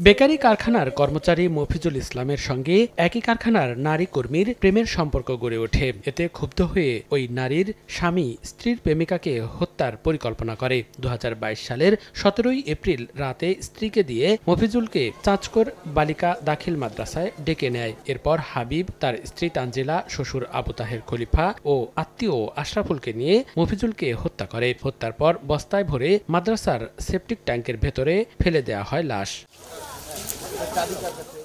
Bakery কারখানার কর্মচারী মফিজুল ইসলামের সঙ্গে একই কারখানার নারী কর্মীর প্রেমের সম্পর্ক গড়ে ওঠে। এতে ক্ষুব্ধ হয়ে ওই নারীর স্বামী স্ত্রীর প্রেমিকাকে হত্যার পরিকল্পনা করে। দুহাজার বাইশ সালের সতেরোই এপ্রিল রাতে স্ত্রীকে দিয়ে মফিজুলকে চাঁচকর বালিকা দাখিল মাদ্রাসায় ডেকে নেয়। এরপর হাবিব, তার স্ত্রী তানজিলা, শ্বশুর আবু তাহের খলিফা ও আত্মীয় আশরাফুলকে নিয়ে মফিজুলকে হত্যা করে হত্যার পর বস্তায় ভরে মাদ্রাসার সেপটিক ট্যাঙ্কের ভেতরে ফেলে দেয়া হয় লাশ।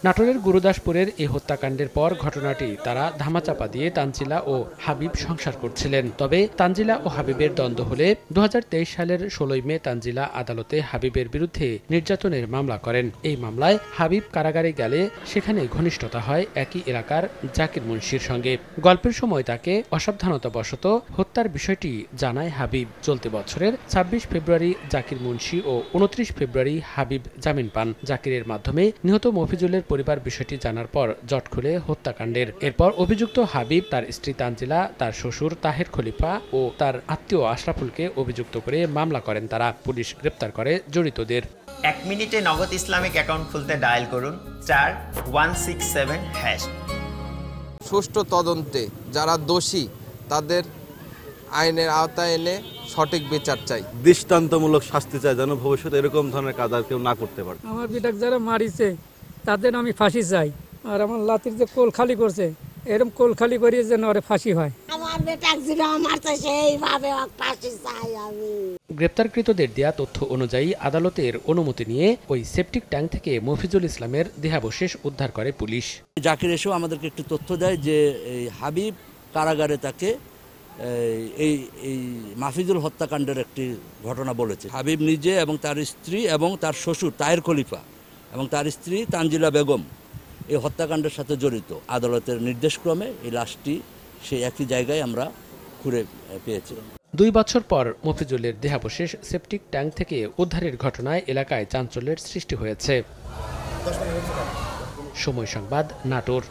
নাটোরের গুরুদাসপুরের এই হত্যাকাণ্ডের পর ঘটনাটি তারা ধামাচাপা দিয়ে তানজিলা ও হাবিব সংসার করছিলেন। তবে তানজিলা ও হাবিবের দ্বন্দ্ব হলে দু হাজার তেইশ সালের ষোলোই মে তানজিলা আদালতে হাবিবের বিরুদ্ধে নির্যাতনের মামলা করেন। এই মামলায় হাবিব কারাগারে গেলে সেখানে ঘনিষ্ঠতা হয় একই এলাকার জাকির মুন্সির সঙ্গে। গল্পের সময় তাকে অসাবধানতাবশত হত্যার বিষয়টি জানায় হাবিব। চলতি বছরের ছাব্বিশ ফেব্রুয়ারি জাকির মুন্সি ও উনত্রিশ ফেব্রুয়ারি হাবিব জামিন পান। জাকিরের মাধ্যমে নিহত মফিজুলের পরিবার বিষয়টি জানার পর জট খুলে হত্যাকাণ্ডের। এরপর অভিযুক্ত হাবিব তার স্ত্রী তানজিলা তার শ্বশুর তাহের খলিফা ও তার আত্মীয় আশরাফুলকে অভিযুক্ত করে মামলা করেন তারা। পুলিশ গ্রেপ্তার করে জড়িতদের। এক মিনিটে নগদ ইসলামিক অ্যাকাউন্ট খুলতে ডায়াল করুন। চার ওয়ান সিক্স সেভেন হ্যাশ। সুষ্ঠু তদন্তে যারা দোষী তাদের আইনের আওতায় এনে সঠিক বিচার চাই। দৃষ্টান্তমূলক শাস্তি চাই যেন ভবিষ্যতে এরকম ধরনের কাজ আর কেউ না করতে পারে। আমার বিটাক যারা মারিছে তাদের আমি ফাঁসি চাই। আর আমার লাতির যে কোল খালি করছে এরকম কোল খালি করিয়ে যেন ওরে ফাঁসি হয়। আমার বেটা ছিল আমার তো সেইভাবে ফাঁসি চাই আমি। গ্রেপ্তারকৃতদের দেয়া তথ্য অনুযায়ী আদালতের অনুমতি নিয়ে ওই সেপটিক ট্যাঙ্ক থেকে মফিজুল ইসলামের দেহাবশেষ উদ্ধার করে পুলিশ। জাকির এসেও আমাদেরকে একটু তথ্য দেয় যে এই হাবিব কারাগারে তাকে এই, এই এই মাফিজুল হত্যাকাণ্ডের একটি ঘটনা বলেছে। হাবিব নিজে এবং তার স্ত্রী এবং তার শ্বশুর তাহের খলিফা এবং তার স্ত্রী তানজিলা বেগম এই হত্যাকাণ্ডের সাথে জড়িত। আদালতের নির্দেশক্রমে এই লাশটি সেই একই জায়গায় আমরা ঘুরে পেয়েছি। দুই বছর পর মফিজুলের দেহাবশেষ সেপটিক ট্যাঙ্ক থেকে উদ্ধারের ঘটনায় এলাকায় চাঞ্চল্যের সৃষ্টি হয়েছে। সময় সংবাদ নাটোর।